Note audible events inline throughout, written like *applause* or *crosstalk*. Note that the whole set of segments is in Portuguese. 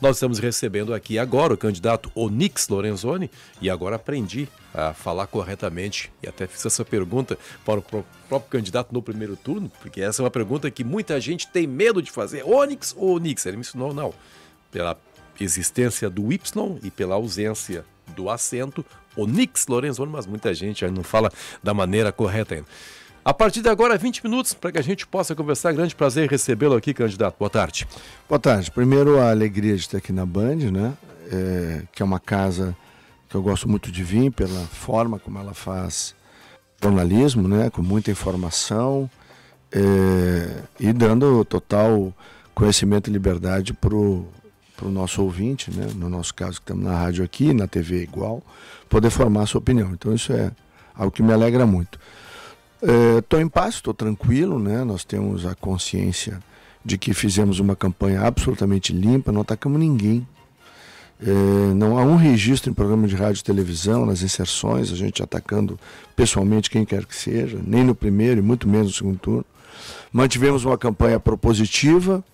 Nós estamos recebendo aqui agora o candidato Onix Lorenzoni e agora aprendi a falar corretamente e até fiz essa pergunta para o próprio candidato no primeiro turno, porque essa é uma pergunta que muita gente tem medo de fazer. Onix ou Onix? Ele me ensinou, não. Pela existência do Y e pela ausência do acento, Onix Lorenzoni, mas muita gente não fala da maneira correta ainda. A partir de agora, 20 minutos para que a gente possa conversar. Grande prazer recebê-lo aqui, candidato. Boa tarde. Boa tarde. Primeiro, a alegria de estar aqui na Band, né? É, que é uma casa que eu gosto muito de vir pela forma como ela faz jornalismo, né? Com muita informação é, e dando total conhecimento e liberdade para o nosso ouvinte, né? No nosso caso, que estamos na rádio aqui, na TV igual, poder formar a sua opinião. Então, isso é algo que me alegra muito. Estou é, em paz, estou tranquilo, né? Nós temos a consciência de que fizemos uma campanha absolutamente limpa, não atacamos ninguém. É, não há um registro em programa de rádio e televisão, nas inserções, a gente atacando pessoalmente quem quer que seja, nem no primeiro e muito menos no segundo turno. Mantivemos uma campanha propositiva,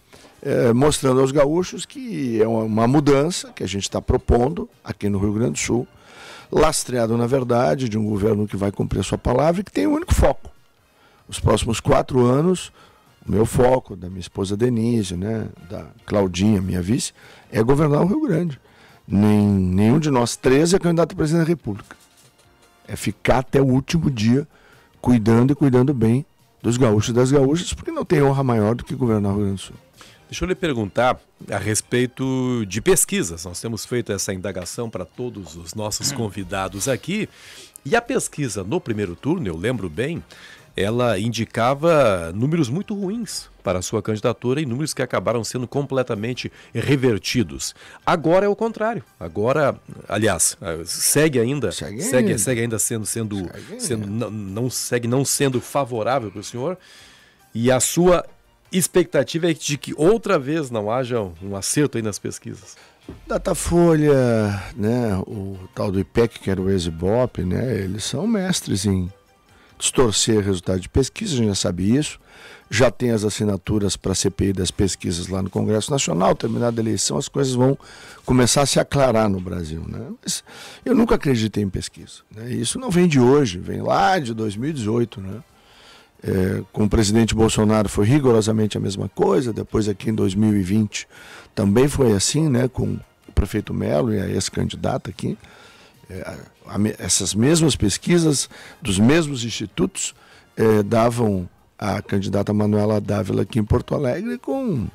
é, mostrando aos gaúchos que é uma mudança que a gente está propondo aqui no Rio Grande do Sul lastreado, na verdade, de um governo que vai cumprir a sua palavra e que tem um único foco. Os próximos quatro anos, o meu foco, da minha esposa Denise, né, da Claudinha, minha vice, é governar o Rio Grande. Nem, nenhum de nós três é candidato a presidente da República. É ficar até o último dia cuidando e cuidando bem dos gaúchos e das gaúchas, porque não tem honra maior do que governar o Rio Grande do Sul. Deixa eu lhe perguntar a respeito de pesquisas. Nós temos feito essa indagação para todos os nossos convidados aqui. E a pesquisa no primeiro turno, eu lembro bem, ela indicava números muito ruins para a sua candidatura e números que acabaram sendo completamente revertidos. Agora é o contrário. Agora, aliás, segue ainda, segue, segue ainda, segue ainda sendo sendo, segue sendo não, não segue não sendo favorável para o senhor. E a sua expectativa é de que outra vez não haja um acerto aí nas pesquisas. Datafolha, né, o tal do IPEC, que era o Exibop, né, eles são mestres em distorcer resultado de pesquisa, a gente já sabe isso. Já tem as assinaturas para a CPI das pesquisas lá no Congresso Nacional, terminada a eleição, as coisas vão começar a se aclarar no Brasil. Né? Mas eu nunca acreditei em pesquisa. Né? Isso não vem de hoje, vem lá de 2018. Né? É, com o presidente Bolsonaro foi rigorosamente a mesma coisa, depois aqui em 2020 também foi assim, né, com o prefeito Melo e a ex-candidata aqui. É, essas mesmas pesquisas dos mesmos institutos é, davam a candidata Manuela Dávila aqui em Porto Alegre com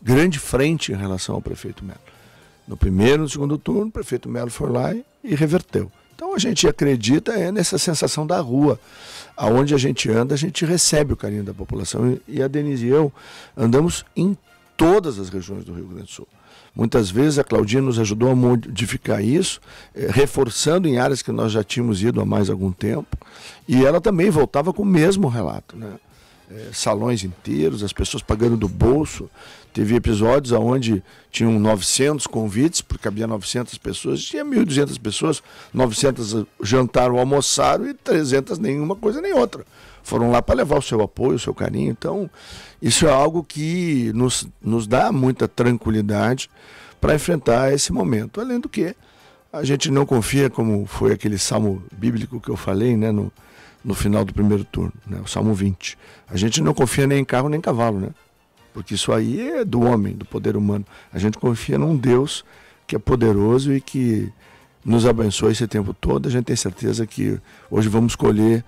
grande frente em relação ao prefeito Melo. No primeiro e no segundo turno, o prefeito Melo foi lá e, e reverteu. Então a gente acredita é nessa sensação da rua. Aonde a gente anda, a gente recebe o carinho da população. E a Denise e eu andamos em todas as regiões do Rio Grande do Sul. Muitas vezes a Claudinha nos ajudou a modificar isso, eh, reforçando em áreas que nós já tínhamos ido há mais algum tempo. E ela também voltava com o mesmo relato. Né? É, salões inteiros, as pessoas pagando do bolso. Teve episódios onde tinham 900 convites, porque havia 900 pessoas, tinha 1.200 pessoas, 900 jantaram, almoçaram e 300 nenhuma coisa nem outra. Foram lá para levar o seu apoio, o seu carinho. Então, isso é algo que nos, nos dá muita tranquilidade para enfrentar esse momento. Além do que, a gente não confia, como foi aquele salmo bíblico que eu falei, né, no, no final do primeiro turno, né, o salmo 20. A gente não confia nem em carro nem em cavalo, né? porque isso aí é do homem, do poder humano. A gente confia num Deus que é poderoso e que nos abençoa esse tempo todo. A gente tem certeza que hoje vamos colher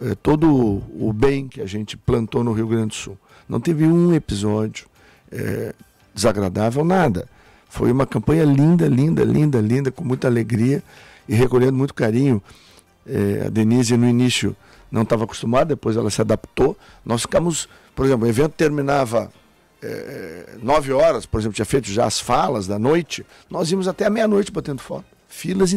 é, todo o bem que a gente plantou no Rio Grande do Sul. Não teve um episódio é, desagradável, nada. Foi uma campanha linda, linda, linda, linda, com muita alegria e recolhendo muito carinho. É, a Denise no início não estava acostumada, depois ela se adaptou. Nós ficamos, por exemplo, o evento terminava é, nove horas, por exemplo, tinha feito já as falas da noite, nós íamos até a meia-noite batendo foto. Filas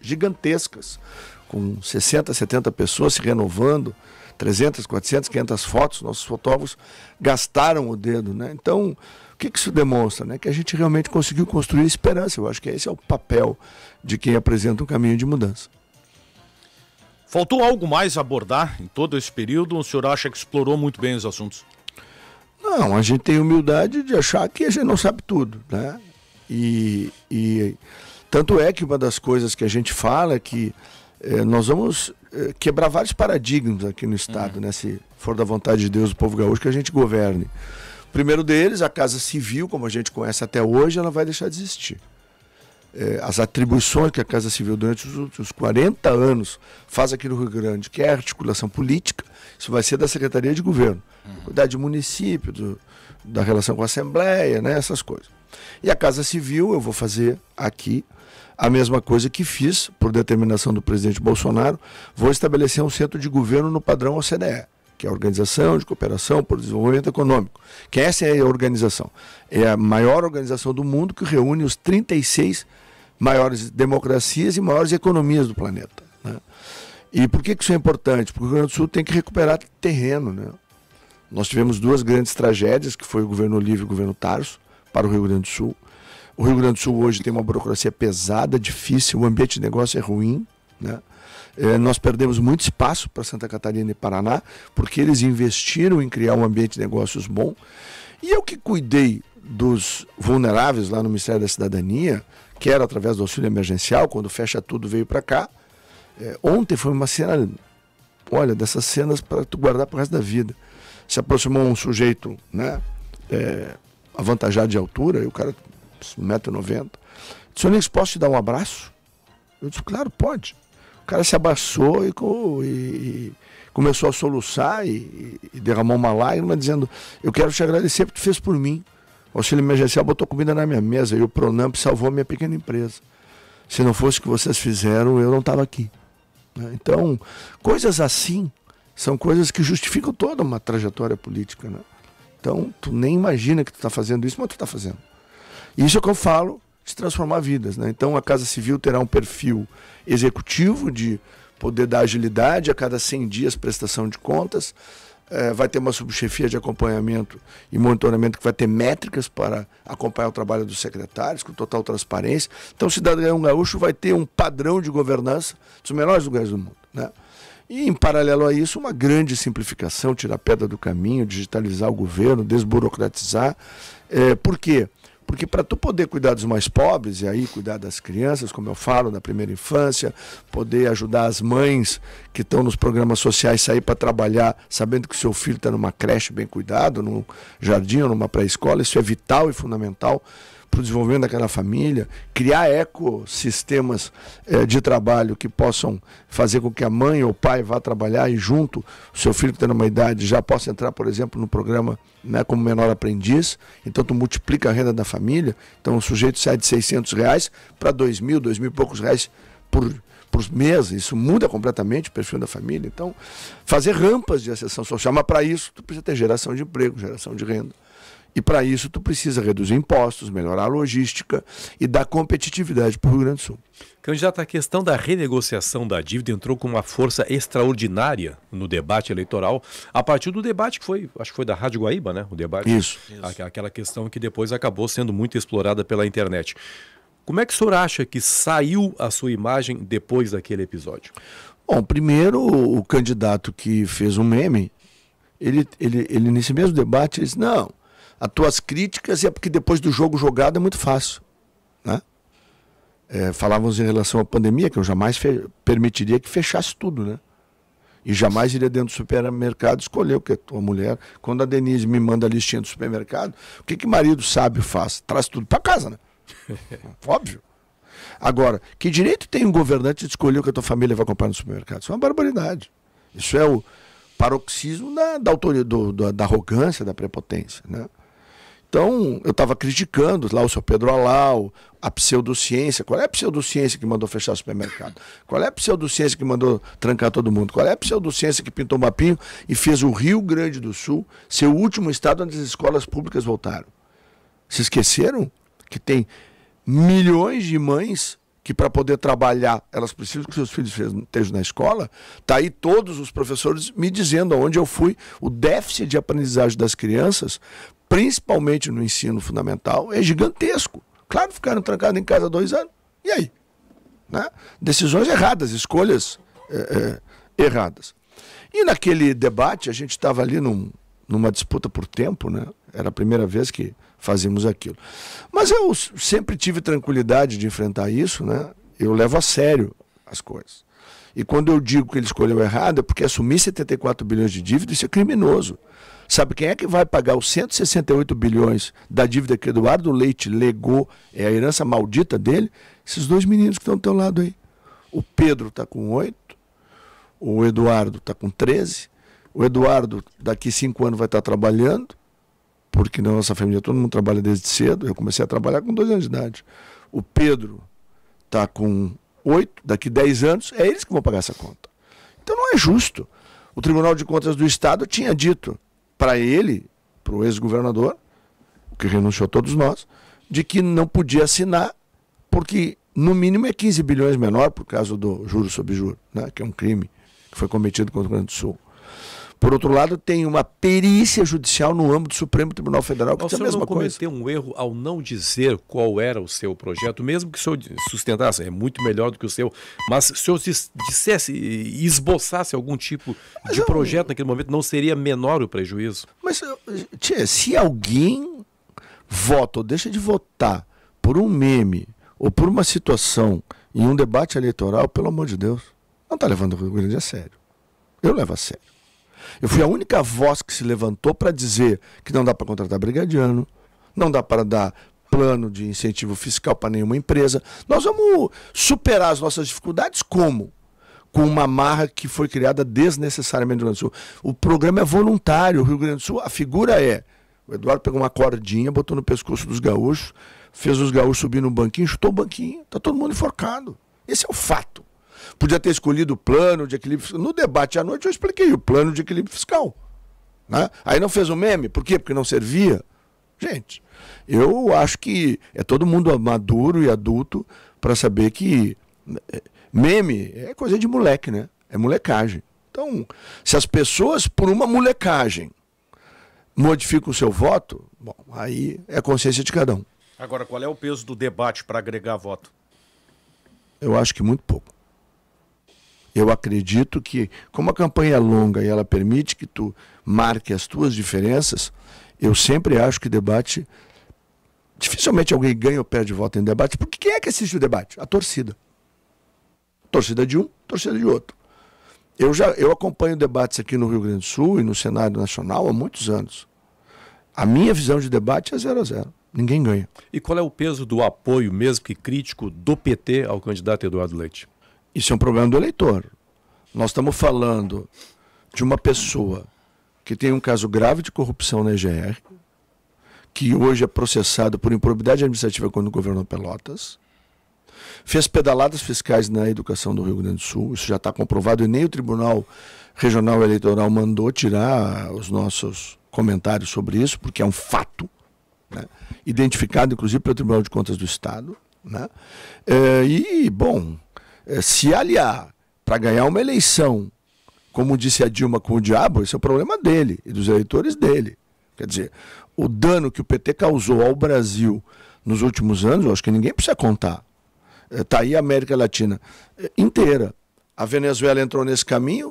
gigantescas, com 60, 70 pessoas se renovando, 300, 400, 500 fotos. Nossos fotógrafos gastaram o dedo. Né? Então, que, que isso demonstra? Né? Que a gente realmente conseguiu construir esperança. Eu acho que esse é o papel de quem apresenta um caminho de mudança. Faltou algo mais abordar em todo esse período? Ou o senhor acha que explorou muito bem os assuntos? Não, a gente tem humildade de achar que a gente não sabe tudo, né? E, e tanto é que uma das coisas que a gente fala é que é, nós vamos é, quebrar vários paradigmas aqui no Estado, uhum. né? Se for da vontade de Deus, o povo gaúcho, que a gente governe. O primeiro deles, a Casa Civil, como a gente conhece até hoje, ela vai deixar de existir. É, as atribuições que a Casa Civil durante os últimos 40 anos faz aqui no Rio Grande, que é a articulação política, isso vai ser da Secretaria de Governo. Uhum. Cuidar de município, do, da relação com a Assembleia, né, essas coisas. E a Casa Civil eu vou fazer aqui a mesma coisa que fiz, por determinação do presidente Bolsonaro, vou estabelecer um centro de governo no padrão OCDE, que é a Organização de Cooperação por Desenvolvimento Econômico. Que essa é a organização. É a maior organização do mundo que reúne os 36 maiores democracias e maiores economias do planeta. Né? E por que isso é importante? Porque o Rio Grande do Sul tem que recuperar terreno. Né? Nós tivemos duas grandes tragédias, que foi o governo Livre e o governo Tarso, para o Rio Grande do Sul. O Rio Grande do Sul hoje tem uma burocracia pesada, difícil, o ambiente de negócio é ruim. Né? É, nós perdemos muito espaço para Santa Catarina e Paraná, porque eles investiram em criar um ambiente de negócios bom. E eu que cuidei dos vulneráveis lá no Ministério da Cidadania, que era através do auxílio emergencial, quando fecha tudo veio para cá. É, ontem foi uma cena, olha, dessas cenas para tu guardar para o resto da vida. Se aproximou um sujeito, né, é, avantajado de altura, e o cara 1,90m. Disse, Onix, posso te dar um abraço? Eu disse, claro, pode. Cara se abraçou e, e começou a soluçar e, e, derramou uma lágrima dizendo, eu quero te agradecer porque tu fez por mim. O auxílio emergencial botou comida na minha mesa e o Pronamp salvou a minha pequena empresa. Se não fosse o que vocês fizeram, eu não estava aqui. Né? Então, coisas assim são coisas que justificam toda uma trajetória política. Né? Então, tu nem imagina que tu está fazendo isso, mas tu está fazendo. Isso é o que eu falo de transformar vidas. Né? Então a Casa Civil terá um perfil executivo de poder dar agilidade a cada 100 dias prestação de contas. É, vai ter uma subchefia de acompanhamento e monitoramento que vai ter métricas para acompanhar o trabalho dos secretários, com total transparência. Então, o cidadão gaúcho vai ter um padrão de governança dos menores lugares do mundo. Né? E, em paralelo a isso, uma grande simplificação, tirar a pedra do caminho, digitalizar o governo, desburocratizar. É, por quê? Porque para tu poder cuidar dos mais pobres, e aí cuidar das crianças, como eu falo, da primeira infância, poder ajudar as mães que estão nos programas sociais sair para trabalhar, sabendo que o seu filho está numa creche bem cuidado, num jardim ou numa pré-escola, isso é vital e fundamental para o desenvolvimento daquela família, criar ecossistemas é, de trabalho que possam fazer com que a mãe ou o pai vá trabalhar e junto o seu filho que está numa idade já possa entrar, por exemplo, no programa né, como menor aprendiz. Então tu multiplica a renda da família. Então o sujeito sai de 600 reais para 2 mil, 2 mil e poucos reais por, por mês, isso muda completamente o perfil da família. Então, fazer rampas de acessão social, mas para isso tu precisa ter geração de emprego, geração de renda. E para isso tu precisa reduzir impostos, melhorar a logística e dar competitividade para o Rio Grande do Sul. Candidato, a questão da renegociação da dívida entrou com uma força extraordinária no debate eleitoral, a partir do debate que foi, acho que foi da Rádio Guaíba, né? O debate. Isso. Aquela questão que depois acabou sendo muito explorada pela internet. Como é que o senhor acha que saiu a sua imagem depois daquele episódio? Bom, primeiro o candidato que fez um meme, ele, ele, ele nesse mesmo debate, ele disse, não, as tuas críticas é porque depois do jogo jogado é muito fácil. Né? É, falávamos em relação à pandemia, que eu jamais permitiria que fechasse tudo, né? E jamais iria dentro do supermercado escolher o que a tua mulher. Quando a Denise me manda a listinha do supermercado, o que que marido sábio faz? Traz tudo para casa, né? *laughs* Óbvio. Agora, que direito tem um governante de escolher o que a tua família vai comprar no supermercado? Isso é uma barbaridade. Isso é o paroxismo da, da, autoria, do, da, da arrogância, da prepotência, né? Então, eu estava criticando lá o seu Pedro Alau, a pseudociência. Qual é a pseudociência que mandou fechar o supermercado? Qual é a pseudociência que mandou trancar todo mundo? Qual é a pseudociência que pintou o mapinho e fez o Rio Grande do Sul ser o último estado onde as escolas públicas voltaram? Se esqueceram que tem milhões de mães que para poder trabalhar, elas precisam que seus filhos estejam na escola. Tá aí todos os professores me dizendo aonde eu fui, o déficit de aprendizagem das crianças principalmente no ensino fundamental, é gigantesco. Claro, ficaram trancados em casa dois anos. E aí? Né? Decisões erradas, escolhas é, é, erradas. E naquele debate, a gente estava ali num, numa disputa por tempo, né? Era a primeira vez que fazíamos aquilo. Mas eu sempre tive tranquilidade de enfrentar isso, né? Eu levo a sério as coisas. E quando eu digo que ele escolheu errado, é porque assumir 74 bilhões de dívida, isso é criminoso. Sabe quem é que vai pagar os 168 bilhões da dívida que Eduardo Leite legou, é a herança maldita dele? Esses dois meninos que estão do teu lado aí. O Pedro está com 8, o Eduardo está com 13. O Eduardo, daqui cinco anos, vai estar tá trabalhando, porque na nossa família todo mundo trabalha desde cedo. Eu comecei a trabalhar com dois anos de idade. O Pedro está com 8, daqui 10 anos, é eles que vão pagar essa conta. Então não é justo. O Tribunal de Contas do Estado tinha dito para ele, para o ex-governador, que renunciou a todos nós, de que não podia assinar, porque no mínimo é 15 bilhões menor por causa do juro sobre juro, né, que é um crime que foi cometido contra o Rio Grande do Sul. Por outro lado, tem uma perícia judicial no âmbito do Supremo Tribunal Federal que diz a mesma não coisa. cometeu um erro ao não dizer qual era o seu projeto, mesmo que o senhor sustentasse, é muito melhor do que o seu, mas se o senhor dissesse e esboçasse algum tipo mas de eu... projeto naquele momento, não seria menor o prejuízo? Mas, tia, se alguém vota ou deixa de votar por um meme ou por uma situação em um debate eleitoral, pelo amor de Deus, não está levando o Rio Grande a sério. Eu levo a sério. Eu fui a única voz que se levantou para dizer que não dá para contratar brigadiano, não dá para dar plano de incentivo fiscal para nenhuma empresa. Nós vamos superar as nossas dificuldades como? Com uma marra que foi criada desnecessariamente no Rio Grande do Sul. O programa é voluntário. O Rio Grande do Sul, a figura é. O Eduardo pegou uma cordinha, botou no pescoço dos gaúchos, fez os gaúchos subir no banquinho, chutou o banquinho. Está todo mundo enforcado. Esse é o fato. Podia ter escolhido o plano de equilíbrio fiscal. No debate à noite eu expliquei o plano de equilíbrio fiscal. Né? Aí não fez o meme. Por quê? Porque não servia. Gente, eu acho que é todo mundo maduro e adulto para saber que é, meme é coisa de moleque, né? É molecagem. Então, se as pessoas, por uma molecagem, modificam o seu voto, bom, aí é consciência de cada um. Agora, qual é o peso do debate para agregar voto? Eu acho que muito pouco. Eu acredito que, como a campanha é longa e ela permite que tu marque as tuas diferenças, eu sempre acho que debate. Dificilmente alguém ganha ou perde voto em debate, porque quem é que assiste o debate? A torcida. Torcida de um, torcida de outro. Eu já eu acompanho debates aqui no Rio Grande do Sul e no cenário nacional há muitos anos. A minha visão de debate é zero a zero. Ninguém ganha. E qual é o peso do apoio, mesmo que crítico, do PT ao candidato Eduardo Leite? Isso é um problema do eleitor. Nós estamos falando de uma pessoa que tem um caso grave de corrupção na EGR, que hoje é processado por improbidade administrativa quando governou Pelotas, fez pedaladas fiscais na educação do Rio Grande do Sul, isso já está comprovado e nem o Tribunal Regional Eleitoral mandou tirar os nossos comentários sobre isso, porque é um fato, né? identificado inclusive pelo Tribunal de Contas do Estado. Né? É, e, bom, se aliar para ganhar uma eleição, como disse a Dilma com o diabo, esse é o problema dele e dos eleitores dele. Quer dizer, o dano que o PT causou ao Brasil nos últimos anos, eu acho que ninguém precisa contar. Está é, aí a América Latina é, inteira. A Venezuela entrou nesse caminho,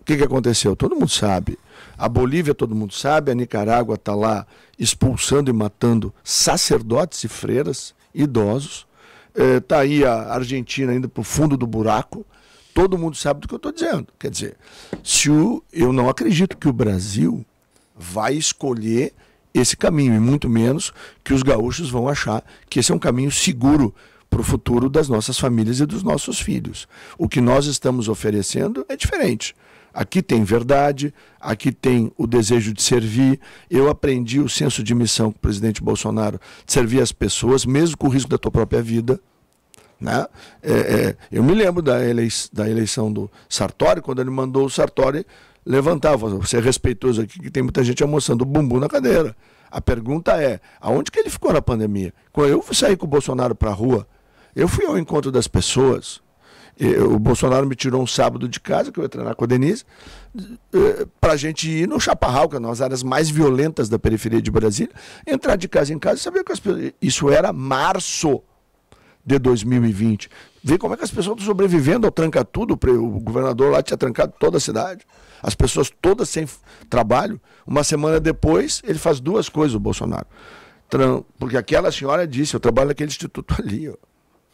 o que, que aconteceu? Todo mundo sabe. A Bolívia, todo mundo sabe, a Nicarágua está lá expulsando e matando sacerdotes e freiras, idosos. Está é, aí a Argentina indo para o fundo do buraco. Todo mundo sabe do que eu estou dizendo. Quer dizer, se o, eu não acredito que o Brasil vai escolher esse caminho, e muito menos que os gaúchos vão achar que esse é um caminho seguro para o futuro das nossas famílias e dos nossos filhos. O que nós estamos oferecendo é diferente. Aqui tem verdade, aqui tem o desejo de servir. Eu aprendi o senso de missão com o presidente Bolsonaro, de servir as pessoas, mesmo com o risco da tua própria vida. Né? É, é, eu me lembro da, eleição, da eleição do Sartori, quando ele mandou o Sartori levantar, você é respeitoso aqui, que tem muita gente almoçando o bumbum na cadeira. A pergunta é, aonde que ele ficou na pandemia? Quando eu saí com o Bolsonaro para a rua, eu fui ao encontro das pessoas, o Bolsonaro me tirou um sábado de casa, que eu ia treinar com a Denise, eh, para a gente ir no Chaparral, que é uma das áreas mais violentas da periferia de Brasília, entrar de casa em casa e saber que as pessoas. Isso era março de 2020. Ver como é que as pessoas estão sobrevivendo ao tranca-tudo. O governador lá tinha trancado toda a cidade. As pessoas todas sem trabalho. Uma semana depois, ele faz duas coisas, o Bolsonaro. porque aquela senhora disse, eu trabalho naquele instituto *laughs* ali, ó,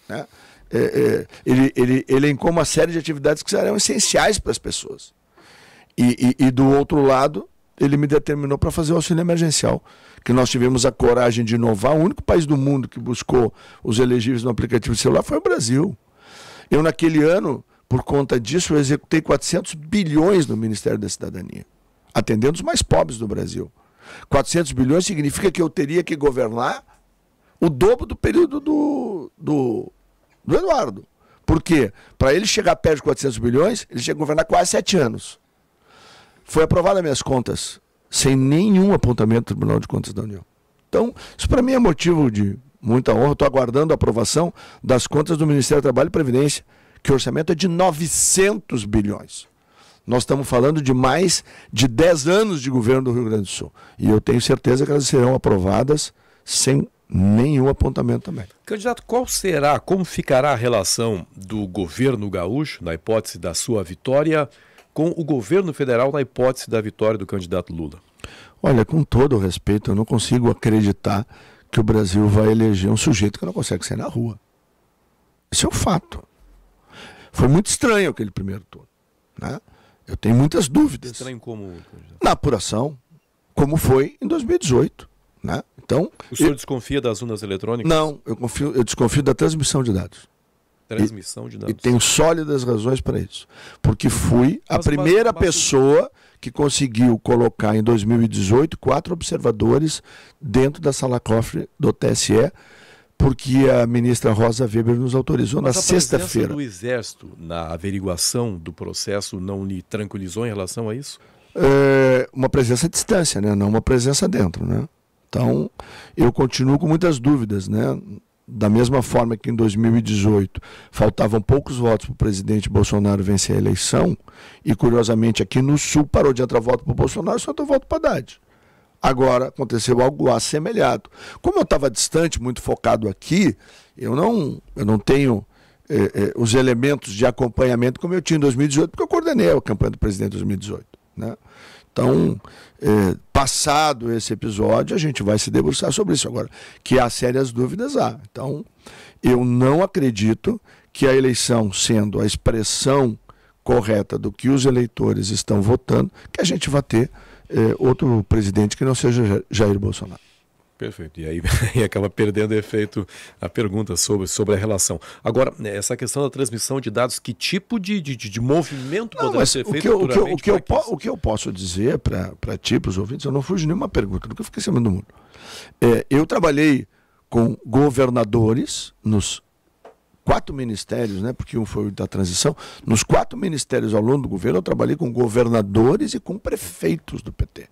né? É, é, ele, ele, ele elencou uma série de atividades que serão essenciais para as pessoas. E, e, e, do outro lado, ele me determinou para fazer o auxílio emergencial, que nós tivemos a coragem de inovar. O único país do mundo que buscou os elegíveis no aplicativo celular foi o Brasil. Eu, naquele ano, por conta disso, eu executei 400 bilhões no Ministério da Cidadania, atendendo os mais pobres do Brasil. 400 bilhões significa que eu teria que governar o dobro do período do, do, do Eduardo. Por quê? Para ele chegar perto de 400 bilhões, ele tinha que governar quase sete anos. Foi aprovada minhas contas, sem nenhum apontamento do Tribunal de Contas da União. Então, isso para mim é motivo de muita honra. Estou aguardando a aprovação das contas do Ministério do Trabalho e Previdência, que o orçamento é de 900 bilhões. Nós estamos falando de mais de 10 anos de governo do Rio Grande do Sul. E eu tenho certeza que elas serão aprovadas sem nenhum apontamento também. Candidato, qual será, como ficará a relação do governo gaúcho, na hipótese da sua vitória, com o governo federal, na hipótese da vitória do candidato Lula? Olha, com todo o respeito, eu não consigo acreditar que o Brasil vai eleger um sujeito que não consegue sair na rua. Isso é um fato. Foi muito estranho aquele primeiro turno. Né? Eu tenho muitas dúvidas. Estranho como? Na apuração, como foi em 2018. Né? Então, o senhor eu... desconfia das urnas eletrônicas? Não, eu, confio, eu desconfio da transmissão de dados. Transmissão de dados. E, e tenho sólidas razões para isso. Porque fui a mas, primeira mas, mas, pessoa que conseguiu colocar em 2018 quatro observadores dentro da sala cofre do TSE porque a ministra Rosa Weber nos autorizou na sexta-feira. do Exército na averiguação do processo não lhe tranquilizou em relação a isso? É uma presença à distância, né? não uma presença dentro. Né? Então, eu continuo com muitas dúvidas. Né? Da mesma forma que em 2018 faltavam poucos votos para o presidente Bolsonaro vencer a eleição, e curiosamente aqui no Sul parou de entrar voto para o Bolsonaro, só entrou voto para Haddad. Agora aconteceu algo assemelhado. Como eu estava distante, muito focado aqui, eu não, eu não tenho é, é, os elementos de acompanhamento como eu tinha em 2018, porque eu coordenei a campanha do presidente em 2018. Né? Então, é, passado esse episódio, a gente vai se debruçar sobre isso. Agora, que há sérias dúvidas, há. Então, eu não acredito que a eleição, sendo a expressão correta do que os eleitores estão votando, que a gente vai ter é, outro presidente que não seja Jair Bolsonaro. Perfeito. E aí, aí *laughs* acaba perdendo efeito a pergunta sobre, sobre a relação. Agora, né, essa questão da transmissão de dados, que tipo de, de, de movimento não, poderá ser feito? O que, eu, o, que eu, o, que eu, o que eu posso dizer para ti, para os ouvintes, eu não fujo nenhuma pergunta, nunca fiquei sabendo do mundo. É, eu trabalhei com governadores nos quatro ministérios, né, porque um foi o da transição, nos quatro ministérios ao longo do governo eu trabalhei com governadores e com prefeitos do PT.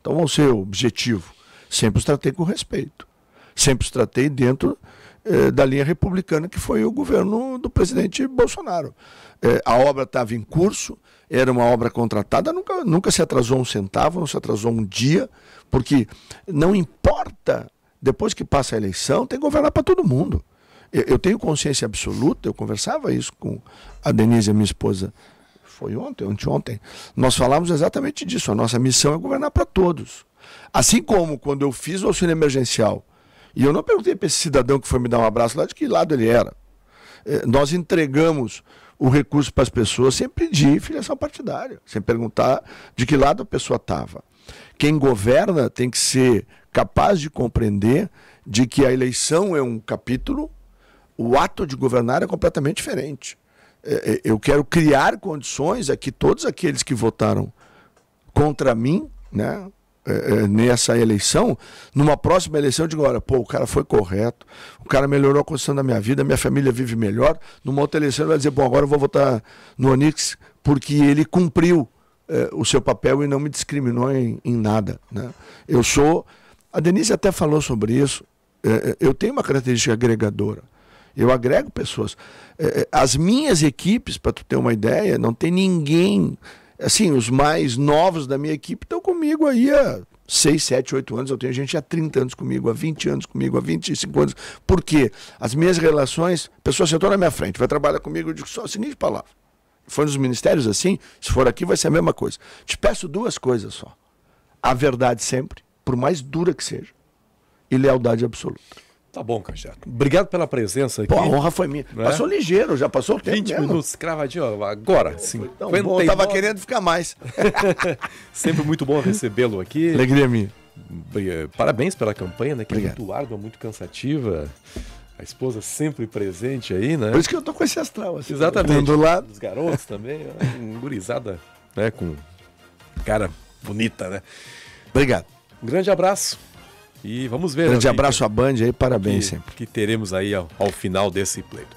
Então, vão ser objetivo. Sempre os tratei com respeito. Sempre os tratei dentro eh, da linha republicana, que foi o governo do presidente Bolsonaro. Eh, a obra estava em curso, era uma obra contratada, nunca, nunca se atrasou um centavo, não se atrasou um dia, porque não importa, depois que passa a eleição, tem que governar para todo mundo. Eu, tenho consciência absoluta, eu conversava isso com a Denise, a minha esposa, foi ontem, anteontem. Nós falamos exatamente disso. A nossa missão é governar para todos. Assim como quando eu fiz o auxílio emergencial, e eu não perguntei para esse cidadão que foi me dar um abraço lá de que lado ele era. É, nós entregamos o recurso para as pessoas sem pedir filiação partidária, sem perguntar de que lado a pessoa estava. Quem governa tem que ser capaz de compreender de que a eleição é um capítulo o ato de governar é completamente diferente. É, é, eu quero criar condições a que todos aqueles que votaram contra mim, né, é, nessa eleição, numa próxima eleição, eu digo: olha, pô, o cara foi correto, o cara melhorou a condição da minha vida, minha família vive melhor. Numa outra eleição, ele vai dizer: bom, agora eu vou votar no Onix porque ele cumpriu o seu papel e não me discriminou em, em nada. Né? Eu sou. A Denise até falou sobre isso. eu tenho uma característica agregadora. Eu agrego pessoas. É, é, as minhas equipes, para tu ter uma ideia, não tem ninguém. Assim, os mais novos da minha equipe estão comigo aí há 6, 7, 8 anos. Eu tenho gente há 30 anos comigo, há 20 anos comigo, há 25 anos. Por quê? As minhas relações, a pessoa sentou na minha frente, vai trabalhar comigo, eu digo só a seguinte palavra. Foi nos ministérios assim, se for aqui vai ser a mesma coisa. Te peço duas coisas só. A verdade sempre, por mais dura que seja e lealdade absoluta. Tá bom, Cajado. Obrigado pela presença aqui. Pô, a honra foi minha. Não é? Passou ligeiro, já passou o tempo 20 mesmo. minutos, cravadinho, agora. Sim. Então, bom, eu tava querendo ficar mais. *laughs* Sempre muito bom recebê-lo aqui. Alegria minha. Parabéns pela campanha, né? Que Obrigado. é muito árdua, muito cansativa. A esposa sempre presente aí, né? Por isso que eu tô com esse astral. Assim, Exatamente. Do lado. Dos garotos também, né? Um gurizada, né? Com cara bonita, né? Obrigado. Um grande abraço. E vamos ver. Grande né, abraço à Band aí, parabéns que, sempre. que teremos aí ao, ao final desse pleito.